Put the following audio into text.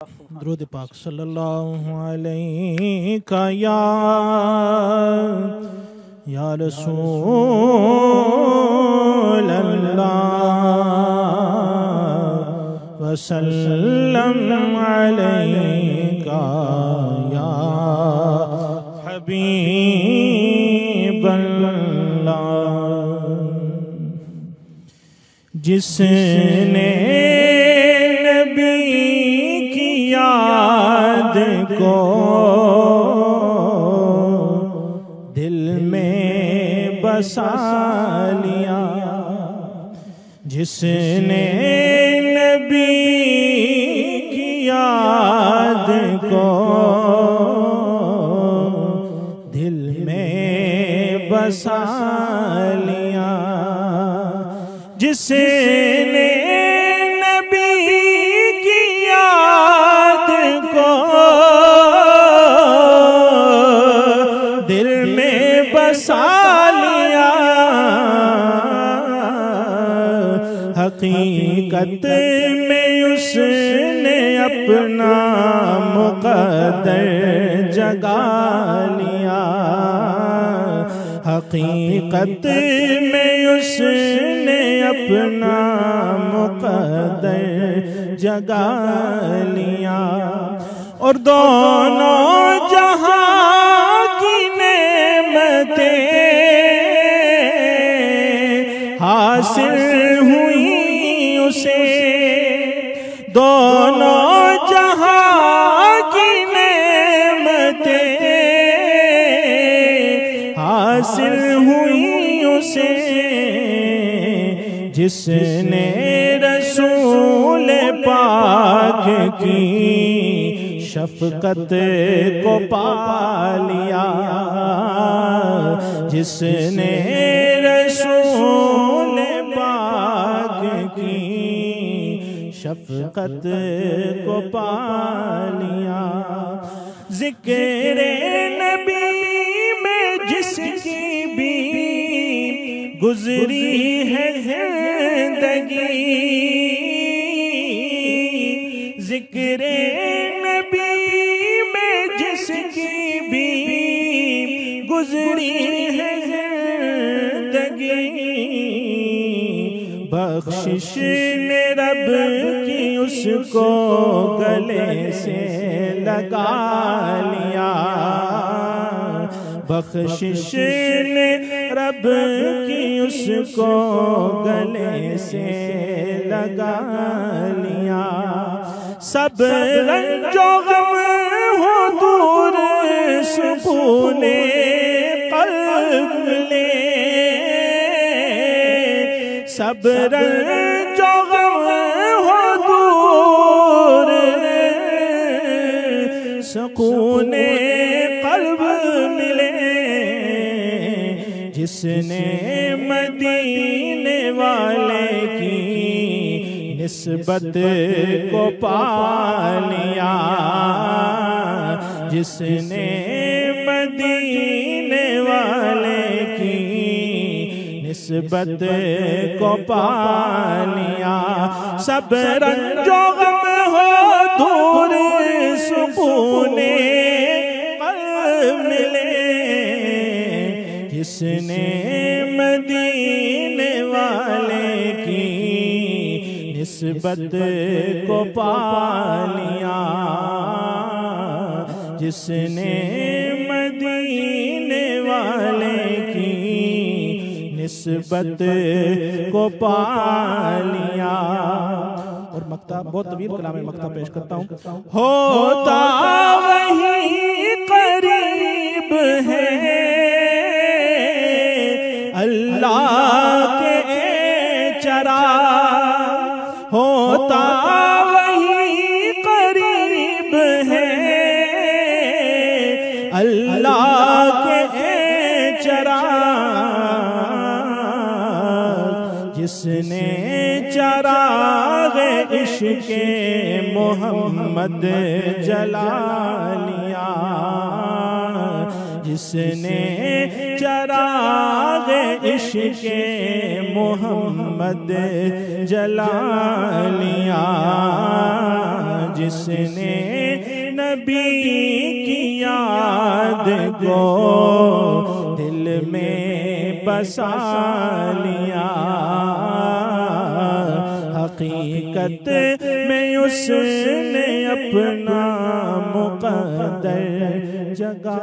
درود پاک صلی اللہ علیہ یا یا رسول اللہ وسلم علیکہ یا حبیب اللہ جس نے یاد کو۔ دل میں بسا لیا۔ جس نے نبی کی یاد کو۔ دل میں بسا لیا۔ جس نے حقیقت میں اس نے اپنا مقدر جگا لیا۔ حقیقت میں اس نے اپنا مقدر جگا لیا۔ اور دونوں جہاں کی نعمتیں حاصل ہوئی اسے دونوں جہاں کی نعمتیں حاصل ہوئی اسے، جس نے رسول پاک کی شفقت کو پا لیا، جس نے رسول شفقت کو پالیا ذکر نبی میں جس کی بھی گزری ہے زندگی۔ ذکر بخشش نے رب کی اس کو گلے سے لگا لیا۔ بخشش نے رب کی اس کو گلے سے لگا لیا۔ سب رنج و غم ہو دور سکون سب رنج و غم ہو دور سکون قلب ملے جس نے مدینے والے کی نسبت کو پا لیا جس نے نسبت کو پالیا سب رنج و غم ہو دور سکون قلب ملے۔ جس نے مدینے والے کی نسبت کو پا لیا جس نے مدینے نسبت کو پا لیا۔ اور مکتہ بہت طویل کلام مکتہ پیش کرتا ہوں۔ ہوتا وہی قریب ہے۔ نے چراغ عشق محمد جلا لیا۔ جس نے چراغ عشق محمد جلا لیا۔ جس نے نبی کی یاد کو دل میں بسا لیا۔ حقیقت میں اس نے اپنا مقدر جگا